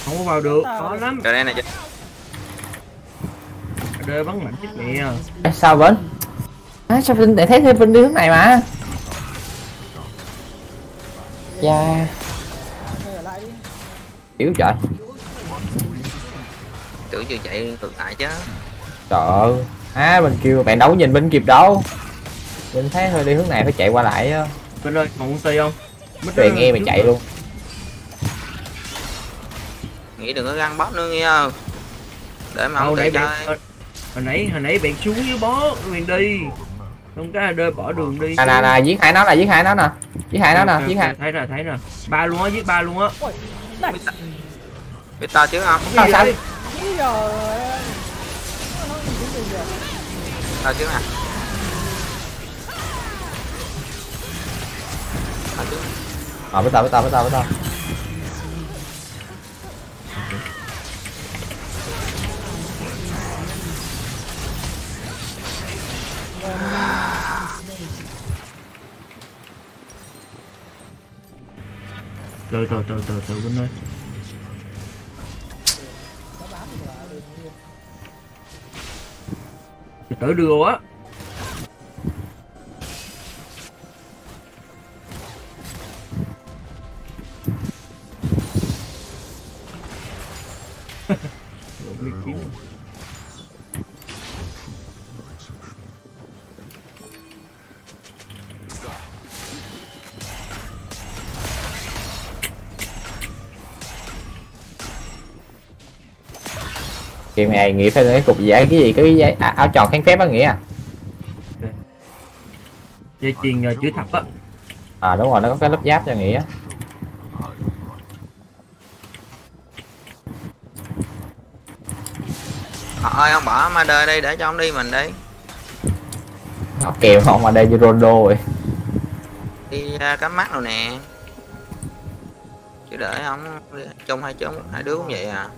Không có vào được, khó lắm. rồi đây này Đê bắn mạnh chết mẹ. À. sao Vinh à, sao Vinh để thấy thêm Vinh đi hướng này mà? Dạ. Ở lại đi Yếu trời. Tưởng chưa chạy ngược lại chứ. Trời ơi. À bên kêu bạn đâu có nhìn bên kịp đâu. Vinh thấy thôi đi hướng này phải chạy qua lại á. Bên ơi, còn ulti không? Mất Về nghe mày chạy luôn. Nghĩ đừng có găng bóp nữa nghe không? Để mà không chạy chơi hồi nãy hồi nãy bạn xuống với bó mình đi. Không có đê bỏ đường đi. Nè nè nè giết hai nó nè giết hai nó nè Giết hai nó nè giết hai Thấy nè, thấy nè. Ba luôn á, giết ba luôn á. biết tao chứ không Sao sao cái tao chứ nè chứ Ờ biết tao biết tao biết tao biết tao Từ từ từ từ từ bên đây tử đưa á. Kìa mày nghĩ phải cái cục vậy? cái gì cái giấy à, áo tròn kháng phép á nghĩa à? Dây chuyền uh, chữ thập á. à đúng rồi nó có cái lớp giáp cho nghĩa. Thôi ông bỏ ma đơi đây để cho ông đi mình đi. Nó kèm họ mà đây như Ronaldo rồi đi ra cắm mắt rồi nè. Chứ đợi không trong hai chống hai đứa cũng vậy à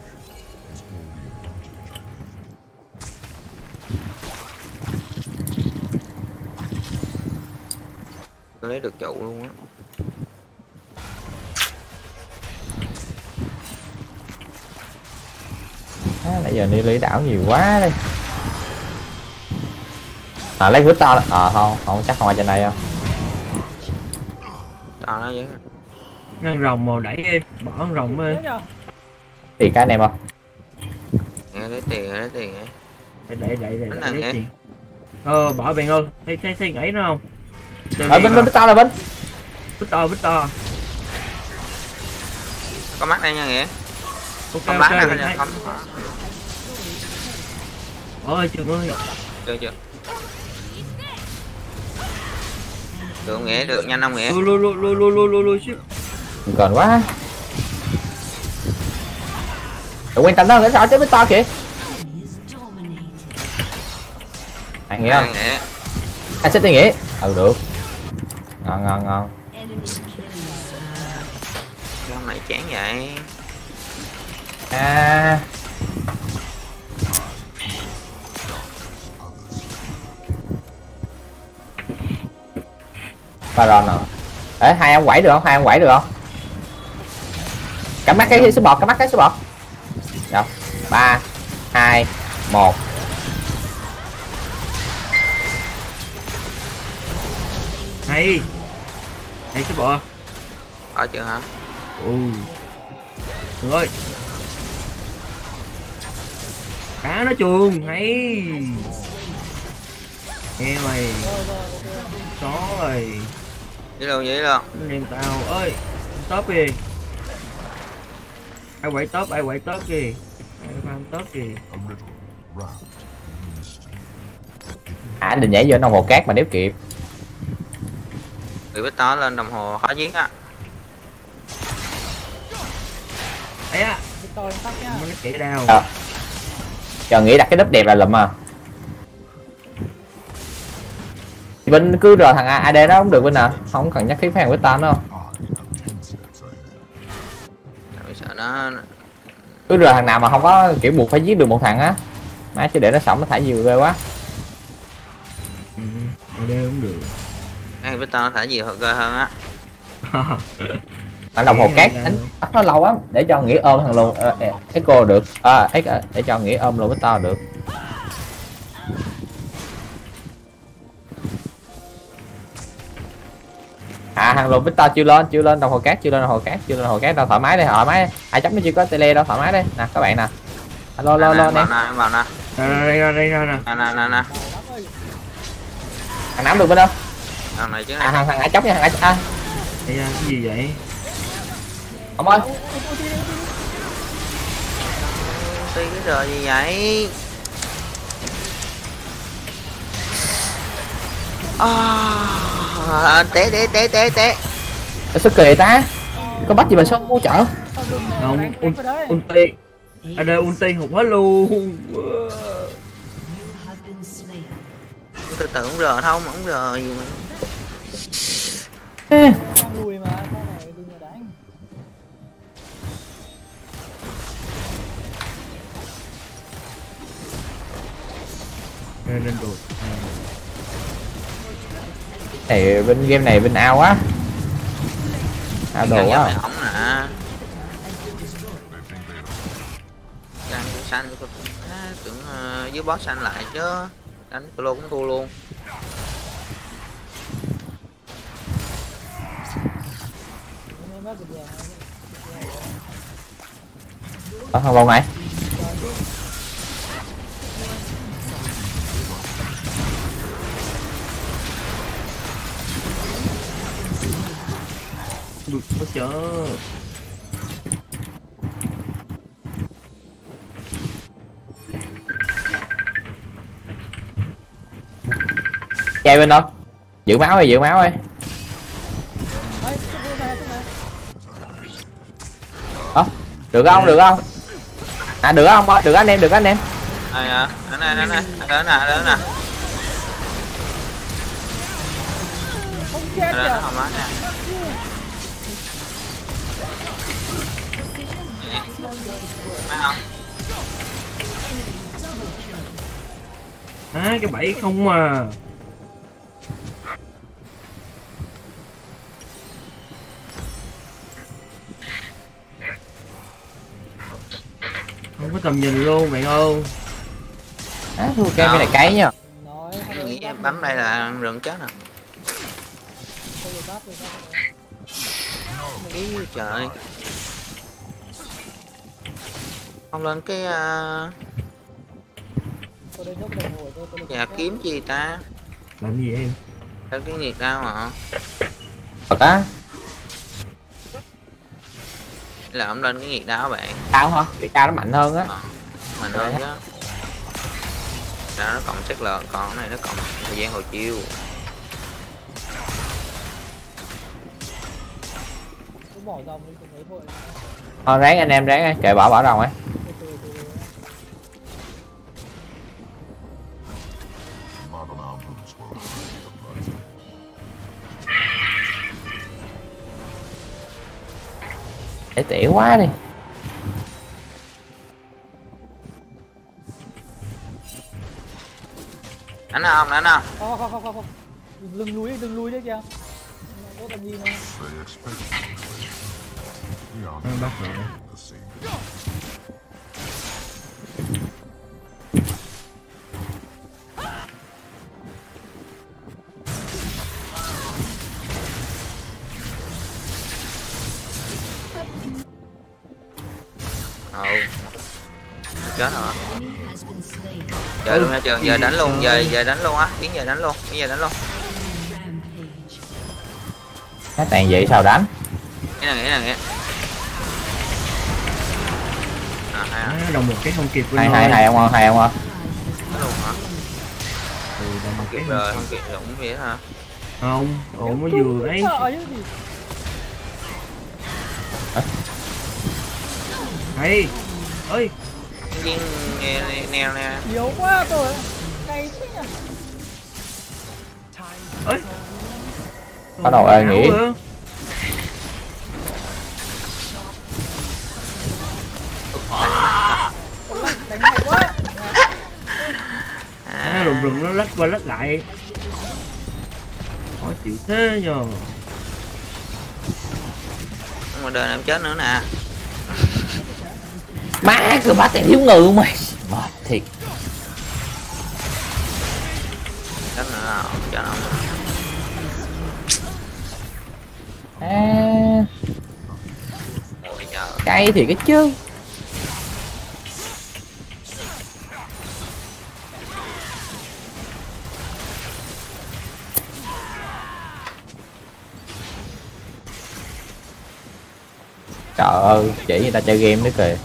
lấy được trụ luôn á. À, nãy giờ đi lý đảo nhiều quá đi à lấy Victor à không không chắc không ai trên đây đâu. Tao nói vậy Ngăn rồng màu đẩy em Bỏ con rồng ơi thì cái anh em không? Nghe lấy tiền lấy tiền nghe Đẩy đẩy đẩy lấy tiền. Ờ bỏ bạn ơi. Thấy thấy thấy gãy nó không ở bên bên Victor là bên. Victor Victor. Có mắt đây nha nghĩa. Ok không ok bán bạn này thấy không Ôi trường ơi chưa chưa? Được nghĩa được. Nhanh không nghĩa? Lu lu lu lu lu lu lu lu shit còn quá. Đừng quan tâm đâu để sao chứ Victor kìa? Is dominated. anh nghĩ không nghĩa. Anh sẽ suy nghĩ ừ được ngon ngon ngon. Hôm này chán vậy? À. Baron nào Ê, hai ông quẩy được không? Hai ông quẩy được không? Cắm mắt cái số bọt, cắm mắt cái số bọt Đâu? ba hai một. Hay Hay cái bộ ở chưa hả? Ừ. Trường ơi. Cá nó chuồng hay. Nghe mày. Chó rồi đi đâu vậy luôn Anh em tao ơi. Top đi Ai quậy top ai quậy top kì Ai farm top kì. À định nhảy vô đồng hồ cát mà nếu kịp người biết to lên đồng hồ khó giết á. Ấy á Victor tắt đào Ờ. Chờ nghĩ đặt cái đúp đẹp là lụm à. Vinh cứ rờ thằng AD đó cũng được Vinh à Không cần nhắc phí phèn với tao đâu. Sợ nó Cứ rờ thằng nào mà không có kiểu buộc phải giết được một thằng á Má chứ để nó sống nó thả nhiều ghê quá. Ừ. đây cũng được ngay biết to nó thả nhiều hơn cơ hơn á. Thằng đồng hồ cát đánh bắt nó lâu lắm để cho nghĩa ôm thằng luôn ờ, ờ, Echo được. À, để cho nghĩa ôm luôn với tao được. À thằng lùn Victor chưa lên chưa lên đồng hồ cát chưa lên đồng hồ cát chưa lên đồng hồ cát. Đâu thoải mái đây thoải mái. Ai chấm chưa có tele đâu thoải mái đây. Nè các bạn nè. Alo alo alo nè. Vào nè vào nè ra đây ra đây ra nè nè. Nè nè nè thằng nắm được bên đâu thằng này chứ. À thằng thằng ai chấm nha thằng ai à, đây ra cái gì vậy? Ông ơi. Tí cái giờ gì vậy? À, té té té té té. Sao kỳ ta? Có bắt gì mà sao không vào đấy. ulti ở đây ulti hụt hết luôn. Từ cũng rờ không không rờ gì mà Con lùi mà, con này đừng mà đánh. lên lên rồi này bên game này bên ao quá ao đồ quá xanh à, tưởng uh, dưới boss xanh lại chứ. Đánh solo cũng thua luôn Ở thằng lồn này. Được có chớ. Chơi bên đâu giữ máu đi giữ máu đi được không? Được không? À được không? Được anh em được anh em. Này à đây này đây này đây nè đây nè Không chết nè. Không? Nói nè à, cái bẫy không mà tầm nhìn luôn bạn ơi. Á thua cái này cay nha nghĩ em bấm đây là rừng chết nè Ý trời. Không lên cái uh, nhà kiếm gì ta? Làm gì em? Sao cái nhiệt đau hả? Thật á Là ông lên cái nhiệt đau bạn. Cao hả? Cái cao nó mạnh hơn á. Ờ, Mình hơn chứ. Đó nó cộng chất lượng Còn cái này nó cộng thời gian hồi chiêu. Thôi ráng anh em ráng ấy. kệ bỏ bỏ rồng ấy để tỉa quá đi. Đánh không đánh không không không không không đừng lùi đừng lùi đấy kìa. Rất là gì mà? Ờ, bắt rồi trường giờ đánh luôn giờ giờ đánh luôn á Biến giờ đánh luôn Biến giờ đánh luôn. Cái tàn vậy sao đánh? Nghĩa là nghĩa là nghĩa À đồng một cái không kịp hay ơi. hay không ơi, hay không? Ơi? Luôn hả? Ừ, đồng một cái rồi kịp. không kịp dũng vậy hả? Không ổn mới vừa ấy. Sợ chứ gì hay. Ơi. Viên nghe neo nè yếu quá tôi cay thế nhỉ? Bắt đầu. Ảo hả? đánh hay quá à, nó lách qua lách lại. Khó chịu thế nhờ. Mà đời em chết nữa nè. Má cứ bắt tiền thiếu ngự mày trời thì cái chứ. Trời ơi, chỉ người ta chơi game nữa kìa.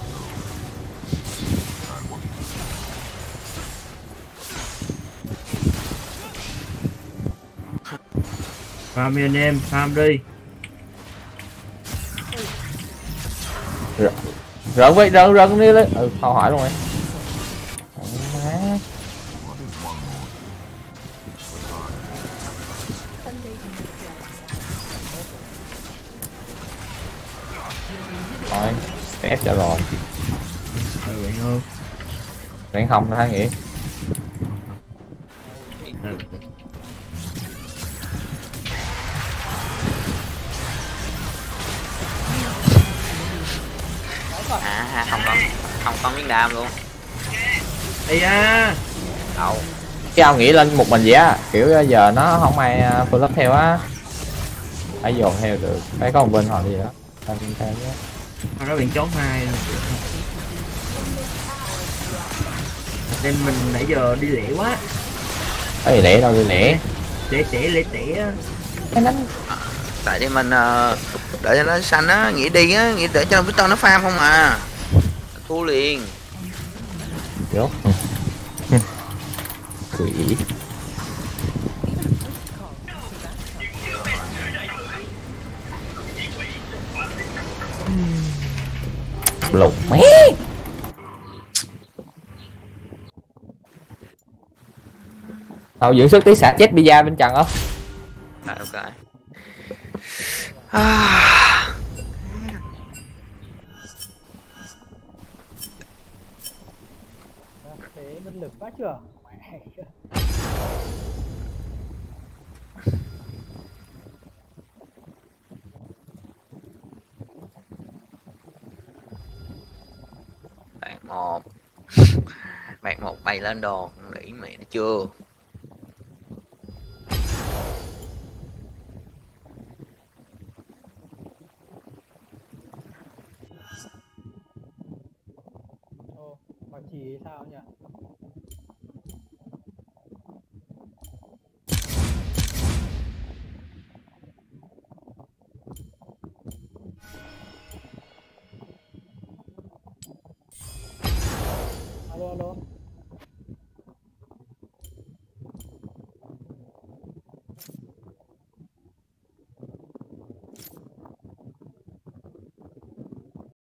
Farm đi anh em, farm đi. Rợn với rợn rợn đi lên ừ không hỏi luôn rồi má thôi ép cho rồi. Ừ ơi. Ráng không nó nghĩ Không có miếng đam luôn. Ây da. Đâu? Cái ông nghĩ lên một mình vậy á kiểu giờ nó không ai à, full up theo á. Phải dồn theo được. Phải có một bên hoặc gì đó. Anh theo chứ. Hồi đó bạn trốn hai. Nên mình nãy giờ đi lẻ quá. Có gì lẻ đâu đi lẻ. Lẻ tẻ lẻ tẻ cái đánh. Tại vì mình ờ, Đợi cho nó xanh á Nghĩ đi á Nghĩ để cho Victor nó farm không à Thua liền. Vô quỷ. Lục mé Tao dưỡng sức tí xả chết pizza bên trần không? Ok à. Bạn một. Bạn một bay lên đồ nghĩ mẹ nó chưa? Trì sao nhỉ alo alo